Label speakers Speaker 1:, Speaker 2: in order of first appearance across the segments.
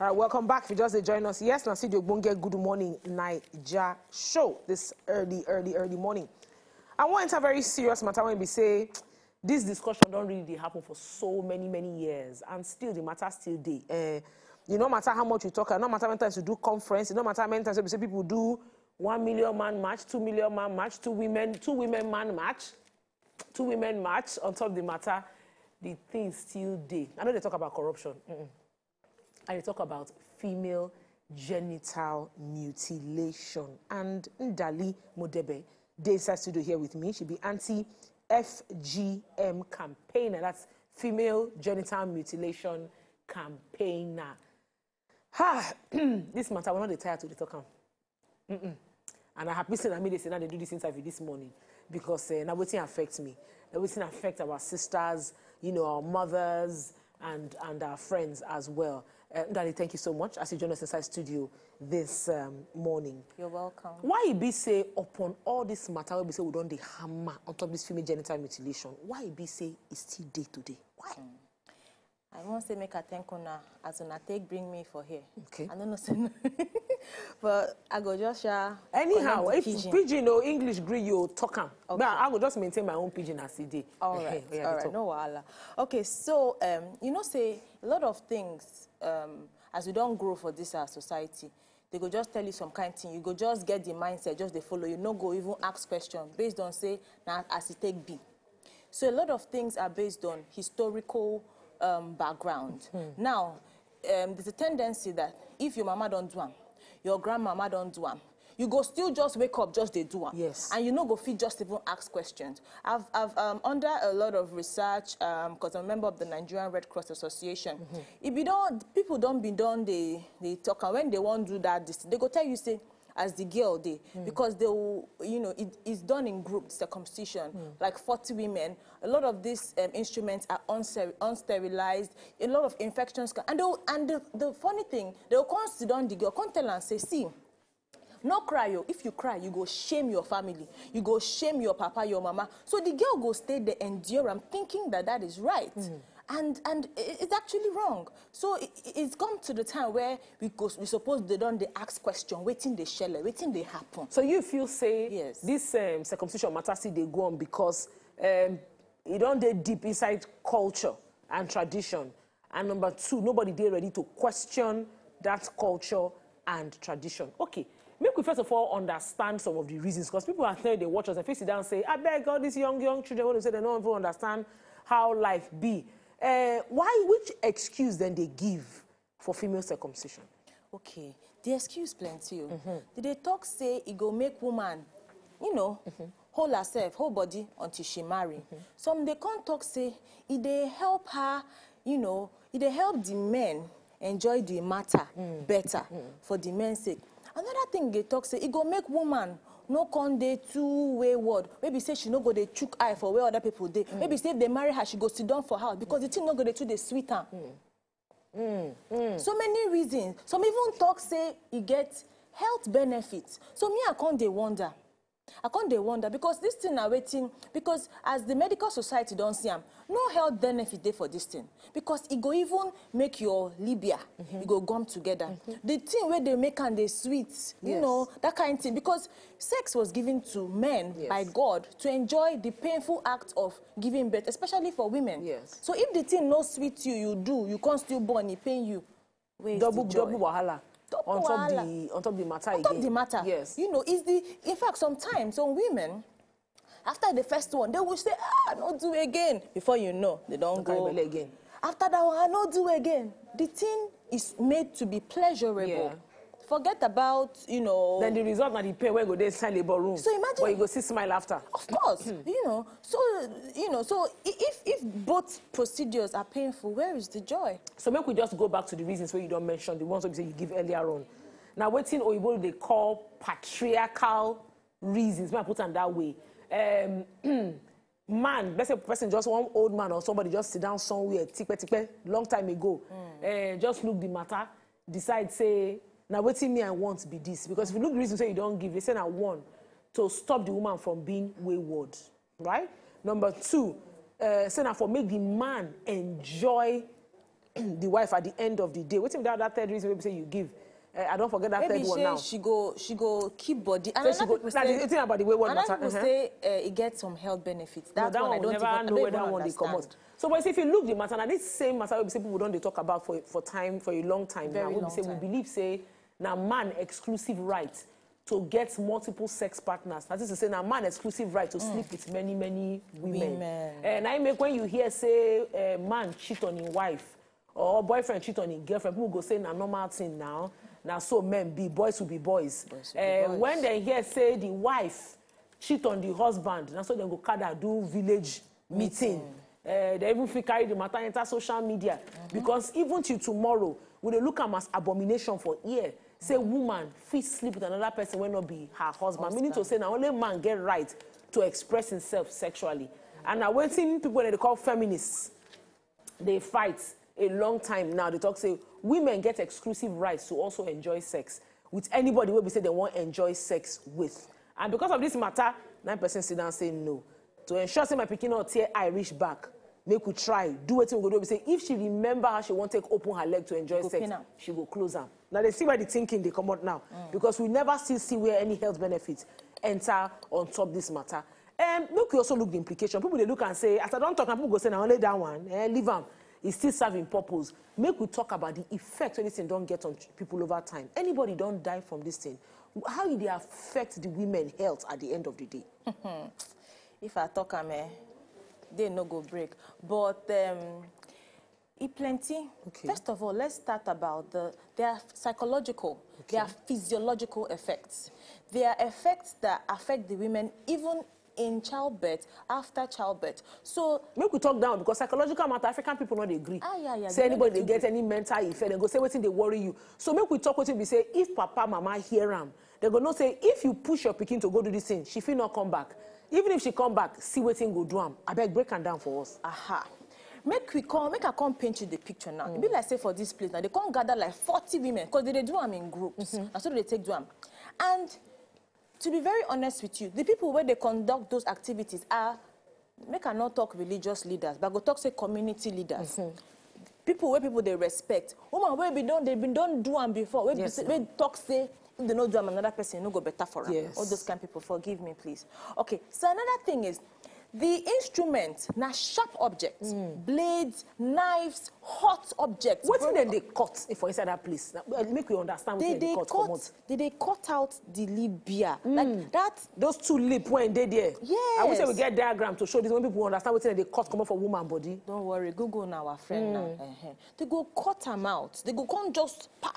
Speaker 1: All right, welcome back. If you just join us, yes, na studio Bonge Gudu Morning Naija show this early, early, early morning. I want to enter very serious matter when we say this discussion don't really happen for so many, many years, and still the matter still dey. Uh, you no matter how much you talk, no matter how many times you do conference, no matter how many times we say people do one million man match, two million man match, two women, two women man match, two women match on top of the matter, the thing still day. I know they talk about corruption. Mm-mm. I dey talk about female genital mutilation. And Ndali Modebe, inside studio here with me. She be anti-FGM campaigner. That's female genital mutilation campaigner. Ha! this matter, we're not tired to the talk. Mm-mm. And I happy say na me dey say now they do this interview this morning because uh, now wetin affect me. Na wetin affect our sisters, you know, our mothers and and our friends as well. Uh, thank you so much as you join us inside studio this um, morning.
Speaker 2: You're welcome.
Speaker 1: Why e be say upon all this matter we be say we don dey hammer on top of this female genital mutilation, why e be say e still dey today? Why?
Speaker 2: I wan say make I thank una as una take bring me for here.
Speaker 1: Okay.
Speaker 2: I no know say no. but I go just share.
Speaker 1: Anyhow, if
Speaker 2: the pidgin.
Speaker 1: pidgin or English gree you talk am.
Speaker 2: Okay.
Speaker 1: But I go just maintain my own pidgin as e dey.
Speaker 2: All
Speaker 1: Ehe,
Speaker 2: right,
Speaker 1: oya,
Speaker 2: all
Speaker 1: dey
Speaker 2: right,
Speaker 1: talk.
Speaker 2: no wahala. Okay, so um, you know, say a lot of things um, as we don't grow for this our society, they go just tell you some kind thing. You go just get the mindset, just they follow. You no go even ask question based on say now as it take be. So a lot of things are based on historical um, background. Now, um, there's a tendency that if your mama don't do am, your grandmama don't do am, you go still just wake up, just they do am.
Speaker 1: Yes.
Speaker 2: And you know go fit just even ask questions. I've, I've um, under a lot of research, because I'm a member of the Nigerian Red Cross Association. If you don't, people don't be done, they, they talk, and when they won't do that, they go tell you, say, as the girl they hmm. because they will you know it is done in group circumcision hmm. like 40 women a lot of these um, instruments are unster- unsterilized. A lot of infections can, and and the, the funny thing they will come sit down the girl come tell and say see no cry o if you cry you go shame your family. You go shame your papa your mama. So the girl go stay there and endure. Am thinking that that is right hmm. And and it's actually wrong so i- i- it's come to the time where we go we suppose they don dey ask question waiting they shele waiting they happen.
Speaker 1: So you feel say
Speaker 2: Yes.
Speaker 1: this um, circumcision matter still dey go on because um, e don dey deep inside culture and tradition. And number two, nobody dey ready to question that culture and tradition. Okay, make we first of all understand some of the reasons because people are telling they watch us and face it down and say, I beg all these young young children wey dey say they don't even understand how life be. Uh, why which excuse then they give for female circumcision?
Speaker 2: okay the excuse plenty o. Mm-hmm. They talk say e go make woman you know mm-hmm. hold herself whole body until she marry. Mm-hmm. Some dey come talk say e they help her you know it dey help the men enjoy the matter mm. better mm. for the men's sake. Another thing they talk say e go make woman no come dey too wayward. Wey be say she no go dey chook eye for where other people dey. Wey be say if they marry her she go sit down for house because the thing no go dey too dey sweet am. So many reasons. Some even talk say e get health benefits. So me i come dey wonder i come dey wonder because this thing na wetin because as the medical society don see am no health benefit dey for this thing because e go even make your labia e go gum together. The thing wey dey make am dey sweet you know that kind thing because sex was given to men by god to enjoy the painful act of giving birth especially for women.
Speaker 1: Yes.
Speaker 2: so if the thing no sweet you you do you come still born e pain you. Where
Speaker 1: double double wahala
Speaker 2: Double
Speaker 1: on top the on top the matter
Speaker 2: on top
Speaker 1: again.
Speaker 2: the matter
Speaker 1: Yes.
Speaker 2: you know is the in fact sometimes some women after the first one they will say ah no do again before you know they don
Speaker 1: Don't
Speaker 2: go
Speaker 1: again.
Speaker 2: after that one i no do again the thing is made to be pleasurable
Speaker 1: Yeah.
Speaker 2: Forget about you know
Speaker 1: then the result na the pain wey go dey inside labour room.
Speaker 2: So imagine-
Speaker 1: but you go see smile after.
Speaker 2: Of course, you know. So you know. So if if both procedures are painful, where is the joy?
Speaker 1: so make we just go back to the reasons wey you don mention the ones wey be say you give earlier on Now, na wetin oyibo dey call patriarchal reasons make i put am that way um, man let's say person just one old man or somebody just sit down somewhere tipe long time ago eh, just look the matter decide say na wetin me i want to be this? Because if you look the reason say you don't give they say na one to stop the woman from being wayward right? Number two uh, say na for make the man enjoy the wife at the end of the day. Wetin be that that third reason wey be say you give? Uh, i don forget that
Speaker 2: maybe
Speaker 1: third one now.
Speaker 2: she go she go keep body. And
Speaker 1: Say she go-
Speaker 2: people
Speaker 1: na the thing about the wayward matter,
Speaker 2: people
Speaker 1: uh-huh.
Speaker 2: say uh, e get some health benefits. That,
Speaker 1: no,
Speaker 2: one, i
Speaker 1: we
Speaker 2: don't
Speaker 1: never
Speaker 2: even I
Speaker 1: know
Speaker 2: don't
Speaker 1: where that one dey comot
Speaker 2: understand.
Speaker 1: so but if you look the matter na this same matter be say people don dey talk about for for time for a long time
Speaker 2: Very
Speaker 1: now.
Speaker 2: Long
Speaker 1: say
Speaker 2: time.
Speaker 1: we believe say na man exclusive right to get multiple sex partners. That is to say na man exclusive right to sleep with many many women.
Speaker 2: Women.
Speaker 1: Eh, na make when you hear say uh, man cheat on him wife or boyfriend cheat on him girlfriend people go say na normal thing now na so men be boys will be boys,
Speaker 2: Boys will be
Speaker 1: Eh,
Speaker 2: boys.
Speaker 1: when dem hear say the wife cheat on the husband na so dem go gather do village meeting. Uh, dem even fit carry the matter enter social media. Because even till tomorrow we dey look am as abomination for ear say woman fit sleep with another person wey no be her husband. Meaning to say na only man get right to express himself sexually. And na wetin people wey dem dey call feminists dey fight a long time now. Dey talk say women get exclusive rights to also enjoy sex with anybody wey be say dem wan enjoy sex with. And because of this matter nine person sit down say no. To ensure say my pikin no tear eye reach back make we try do wetin we go do be say. If she remember how she wan take open her leg to enjoy sex she go close am na dey see where the thinking dey comot now. Because we never still see where any health benefit enter on top this matter. Um, make we also look the implication. People dey look am say as i don talk am people go say na only that one. Eh, leave am. E still serve im purpose. Make we talk about the effect wey this thing don get on people over time. Anybody don die from this thing. How e dey affect the women health at the end of the day.
Speaker 2: if i talk am eh day no go break. But um, e plenty.
Speaker 1: Okay.
Speaker 2: first of all let's start about the their psychological. Their physiological effects. Their effects that affect the women even in childbirth after childbirth. So
Speaker 1: make we talk down because psychological matter african people no dey gree.
Speaker 2: Ah, yeah, yeah,
Speaker 1: say
Speaker 2: they
Speaker 1: anybody
Speaker 2: dey
Speaker 1: get any mental effect dem go say wetin they worry you. So make we talk wetin we say if papa mama hear am dem go know say if you push your pikin to go do this thing she fit not come back even if she come back see wetin go do am. Abeg break am down for us.
Speaker 2: aha. Make we come make i come paint you the picture now. E be mm. like say for this place now they come gather like forty women because they dey do am in groups. Mm-hmm. Na so they take do am. And to be very honest with you the people wey dey conduct those activities are make i not talk religious leaders but i go talk say community leaders. Mm-hmm. People wey people dey respect. Woman wey bin don dey bin don do am before wey
Speaker 1: Yes,
Speaker 2: say wey talk say if they no do am another person no go better for am
Speaker 1: Yes.
Speaker 2: all those kind people forgive me please okay so another thing is the instrument na sharp objects hmm. blades knives hot objects
Speaker 1: wetin dem dey cut if for inside that place make we understand
Speaker 2: they
Speaker 1: wetin dem dey
Speaker 2: dey
Speaker 1: cut
Speaker 2: cut
Speaker 1: comot.
Speaker 2: they dey cut out the labia hmm. like that
Speaker 1: those two lip wey dey there. i wish say we
Speaker 2: Yes.
Speaker 1: get diagram to show this when people understand wetin dem dey cut comot for woman body.
Speaker 2: Don't worry, Google na our friend hmm. now. Uh-huh. They go cut am out. They go come just pa,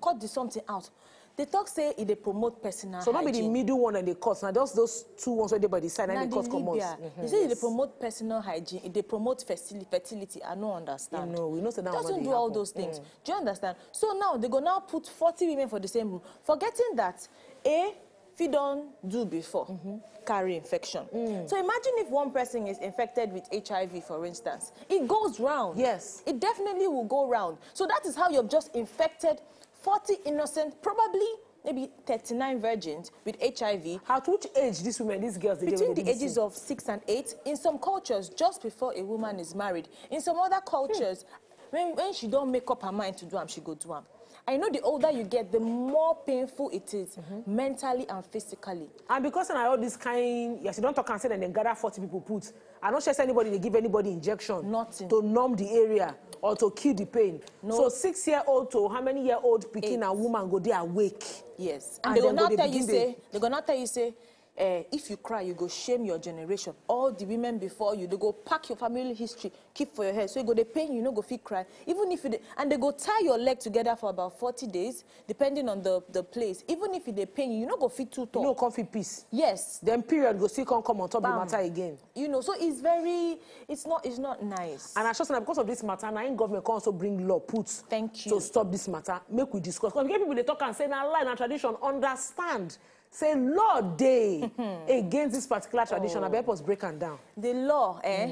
Speaker 2: cut the something out. They talk say it dey promote personal hygiene.
Speaker 1: so no be the middle one and the cost. Now just those two ones wey dey by the side im
Speaker 2: the
Speaker 1: cut comot.
Speaker 2: labia. They say dey promote personal hygiene. E dey promote fertility. fertility. I no understand.
Speaker 1: No, we know say that
Speaker 2: Doesn't do all those things. Mm. Do you understand? So now they go now put 40 women for the same room, forgetting that A, fit don do before, mm-hmm. carry infection. Mm. So imagine if one person is infected with HIV, for instance, it goes round.
Speaker 1: Yes.
Speaker 2: It definitely will go round. So that is how you've just infected 40 innocent, probably maybe 39 virgins with HIV
Speaker 1: at which age these women these girls
Speaker 2: between the
Speaker 1: dey do this
Speaker 2: ages of six and eight in some cultures just before a woman is married in some other cultures when, when she don't make up her mind to do am she go do am i know the older you get the more painful it is mentally and physically
Speaker 1: and because na all this kind yes you don't talk am say dem dey gather forty people put i sure say anybody dey give anybody injection.
Speaker 2: Nothing.
Speaker 1: to numb the area or to kill the pain.
Speaker 2: No.
Speaker 1: so six year old to how many year old
Speaker 2: picking
Speaker 1: a woman go there awake.
Speaker 2: yes
Speaker 1: And
Speaker 2: and, they go
Speaker 1: then go
Speaker 2: now tell you say they go now tell you say eh, if you cry you go shame your generation all the women before you they go pack your family history keep for your head so you go dey pain you no go fit cry even if you dey and they go tie your leg together for about 40 days depending on the the place even if dey pain you you no go fit too
Speaker 1: you no come fit peace.
Speaker 2: yes
Speaker 1: then period go still come come on top
Speaker 2: Bam.
Speaker 1: the matter again.
Speaker 2: you know so it's very it's not it's not nice
Speaker 1: and i sure say because of this matter na im government come also bring law put.
Speaker 2: Thank you.
Speaker 1: to stop this matter make we discuss because people they talk and say na lie na tradition understand say law dey against this particular tradition abeg help us break am down.
Speaker 2: the law eh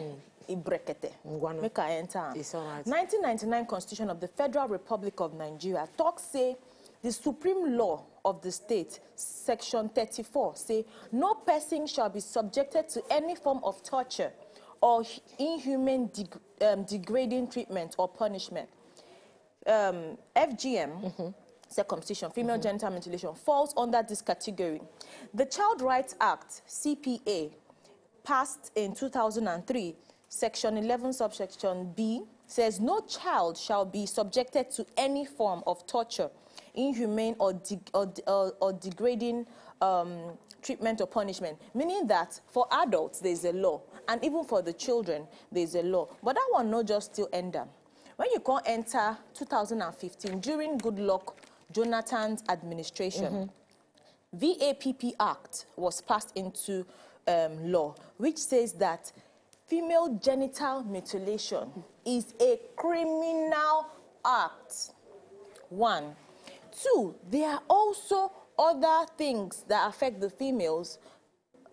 Speaker 2: e brekete
Speaker 1: Ngwanu.
Speaker 2: make i enter
Speaker 1: It's alright.
Speaker 2: 1999 constitution of the federal republic of nigeria talks say the supreme law of the state section 34 say no person shall be subjected to any form of torture or inhuman deg um, degrading treatment or punishment um, FGM, circumcision, female genital mutilation, falls under this category. The Child Rights Act, CPA, passed in 2003, Section 11, subsection B, says no child shall be subjected to any form of torture, inhumane or, de- or, de- or, degrading um, treatment or punishment. Meaning that for adults, there's a law, and even for the children, there's a law. But that one not just still end them. When you come enter 2015, during Goodluck Jonathan's administration, VAPP Act was passed into um, law, which says that female genital mutilation is a criminal act. One. Two, there are also other things that affect the females.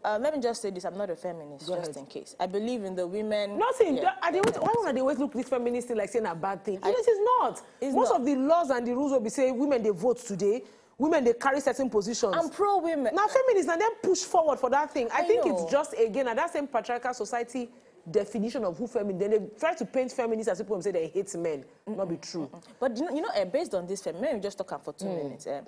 Speaker 2: Uh, let me just say this, I'm not a feminist,
Speaker 1: Go
Speaker 2: just
Speaker 1: ahead.
Speaker 2: in case. I believe in the women.
Speaker 1: Nothing.
Speaker 2: Yeah.
Speaker 1: Are they, why would they always look this feminist thing like saying a bad thing? And it is not. Most
Speaker 2: not.
Speaker 1: of the laws and the rules will be saying women they vote today, women they carry certain positions.
Speaker 2: I'm pro women.
Speaker 1: now feminists and then push forward for that thing. I,
Speaker 2: I
Speaker 1: think
Speaker 2: know.
Speaker 1: it's just again at that same patriarchal society definition of who feminist. Then they try to paint feminists as people who say they hate men. Not be true.
Speaker 2: But you know, you know uh, based on this, fem- let me just talk for two mm. minutes. Uh,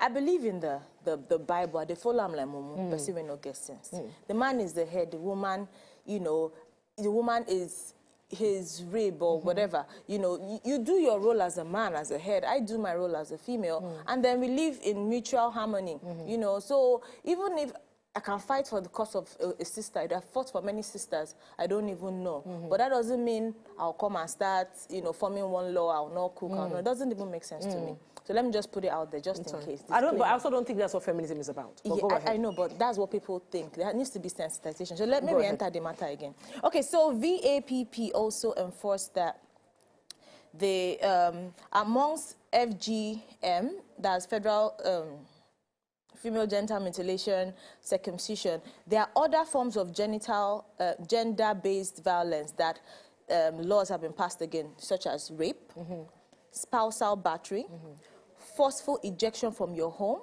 Speaker 2: I believe in the, the, the Bible. I follow am like mumu, mm. person wey no get sense. Mm. The man is the head, the woman, you know, the woman is his rib or mm-hmm. whatever. You know, you, you do your role as a man, as a head. I do my role as a female, and then we live in mutual harmony. Mm-hmm. You know, so even if I can fight for the cause of a, a sister. I have fought for many sisters I don't even know. But that doesn't mean I'll come and start, you know, forming one law. I'll not cook. I'll not. It doesn't even make sense to me. So let me just put it out there, just in case.
Speaker 1: I don't. But I also don't think that's what feminism is about. But
Speaker 2: Yeah, I. I know, but that's what people think. There needs to be sensitization. So let me
Speaker 1: Go ahead.
Speaker 2: enter the matter again. Okay, so VAPP also enforced that the um, amongst FGM, that's federal um, female genital mutilation, circumcision, there are other forms of genital, uh, gender-based violence that um, laws have been passed against, such as rape, spousal battery, forceful ejection from your home,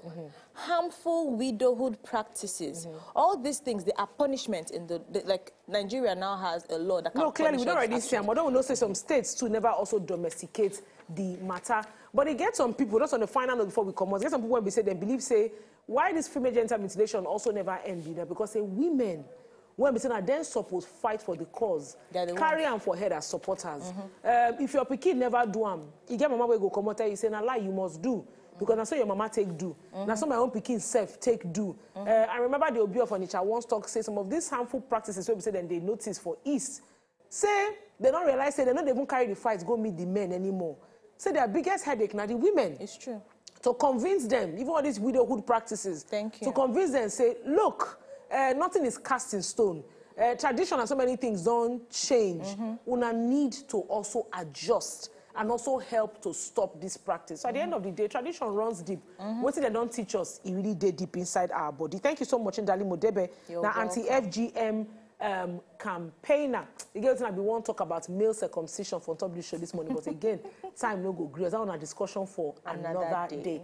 Speaker 2: harmful widowhood practices. All these things, they are punishment in the, the- like Nigeria now has a law that can
Speaker 1: No, clearly, we don't already see them. But don't know say some states too never also domesticate the matter. But they get some people, just on the final note before we come on, get some people when we say they believe, say, why this female genital mutilation also never end you eh, know, because say women, when we say that then suppose fight for the cause,
Speaker 2: the
Speaker 1: carry them for head as supporters. Mm-hmm. Um, if your pikin never do them, you get mama will go come out you say, na lie you must do. Because that's so your mama take do. Mm-hmm. Now so my own pikin self take do. Uh, I remember the Obi of Onitsha once talk say some of these harmful practices where we say then they notice for East say they don't realize say they don't even carry the fight go meet the men anymore say their biggest headache now the women
Speaker 2: It's true.
Speaker 1: To convince them even all these widowhood practices
Speaker 2: Thank you.
Speaker 1: to convince them say look uh, nothing is cast in stone. Uh, tradition and so many things don't change.
Speaker 2: Mm-hmm.
Speaker 1: una need to also adjust and also help to stop this practice. So at the end of the day tradition runs deep.
Speaker 2: Mm-hmm.
Speaker 1: what they don't teach us it really dey deep inside our body. Thank you so much ndali modebe.
Speaker 2: You're
Speaker 1: na anti-fgm um, campaigner. You get wetin i bin wan talk about male circumcision for top this show this morning but again time no go gree us that one na discussion for
Speaker 2: Another
Speaker 1: another
Speaker 2: day.
Speaker 1: day